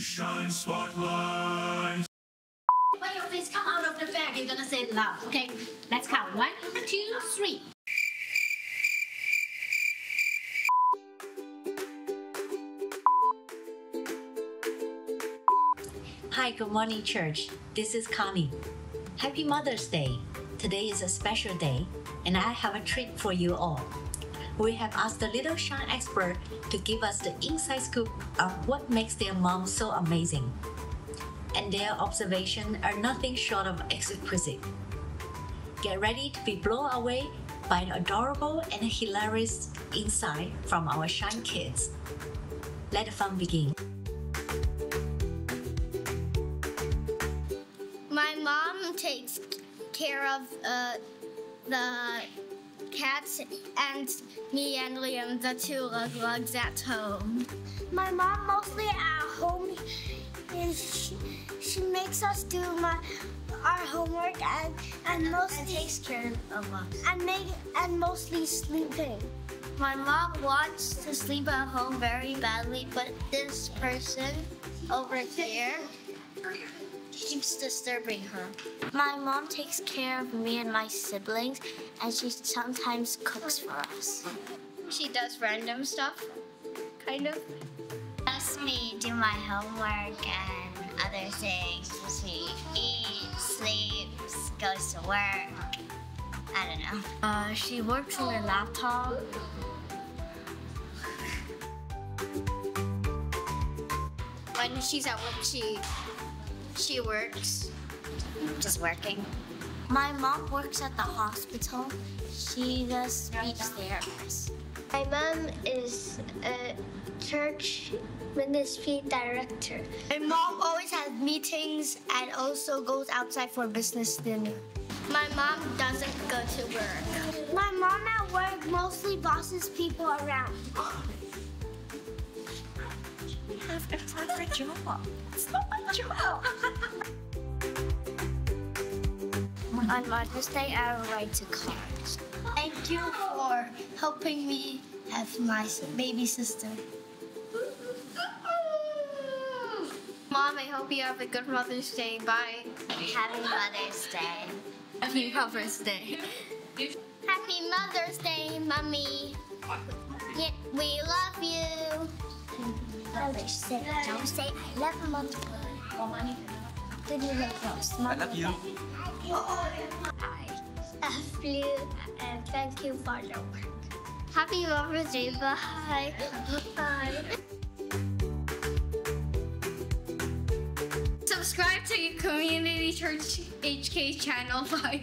Shine spotlight. When your face come out of the bag, you're gonna say loud. Okay, let's count. One, two, three. Hi, good morning, church. This is Connie. Happy Mother's Day. Today is a special day, and I have a treat for you all. We have asked the Little Shine expert to give us the inside scoop of what makes their mom so amazing. And their observations are nothing short of exquisite. Get ready to be blown away by the adorable and hilarious insight from our Shine kids. Let the fun begin. My mom takes care of uh, the cats and me and Liam, the two lug lugs at home. My mom mostly at home is she, she makes us do my our homework and and mostly takes care of us and make and mostly sleeping. My mom wants to sleep at home very badly, but this person over here keeps disturbing her. My mom takes care of me and my siblings, and she sometimes cooks for us. She does random stuff, kind of. Lets me do my homework and other things. She eats, sleeps, goes to work. I don't know. Uh, she works on her laptop. When she's at work, she she works. Just working. My mom works at the hospital. She does speech therapist. My mom is a church ministry director. My mom always has meetings and also goes outside for business dinner. My mom doesn't go to work. My mom at work mostly bosses people around. It's not her job. It's not my job. On Mother's Day, I will write to cards. Thank you for helping me have my baby sister. Mom, I hope you have a good Mother's Day. Bye. Happy Mother's Day. Happy Mother's Day. Happy Mother's Day, Mommy. Yeah, we love you. Mother's Day. Don't say I love you, Mother. Did you those? I love you. I love you and thank you for your work. Happy Mother's Day. Bye. Bye. Subscribe to Community Church HK channel. Bye.